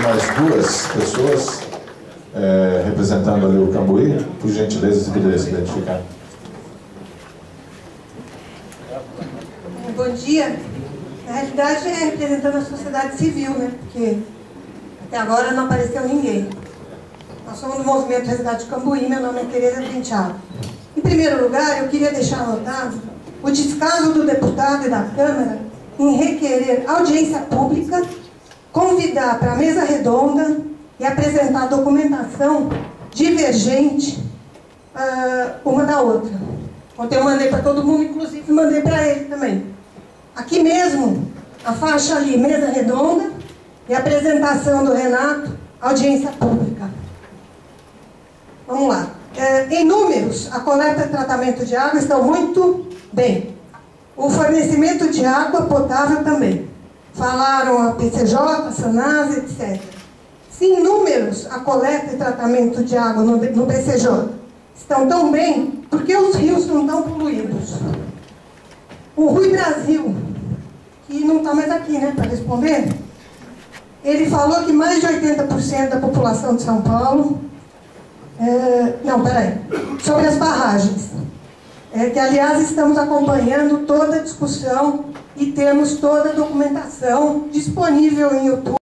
mais duas pessoas é, representando ali o Cambuí. Por gentileza, se puder se identificar. Bom dia. Na realidade é representando a sociedade civil, né? Porque até agora não apareceu ninguém. Nós somos do Movimento Resgate Cambuí, meu nome é Tereza Penteado. Em primeiro lugar, eu queria deixar anotado o descaso do deputado e da Câmara em requerer audiência pública, convidar para a mesa redonda e apresentar documentação divergente uh, uma da outra. Ontem eu mandei para todo mundo, inclusive mandei para ele também. Aqui mesmo, a faixa ali, mesa redonda, e apresentação do Renato, audiência pública. Vamos lá. É, em números, a coleta e tratamento de água estão muito bem. O fornecimento de água potável também. Falaram a PCJ, a Sanasa, etc. Se em números a coleta e tratamento de água no, no PCJ estão tão bem, por que os rios não estão poluídos? O Rui Brasil, que não está mais aqui né, para responder, ele falou que mais de 80% da população de São Paulo. É, não, peraí. Sobre as barragens. É, que, aliás, estamos acompanhando toda a discussão e temos toda a documentação disponível em YouTube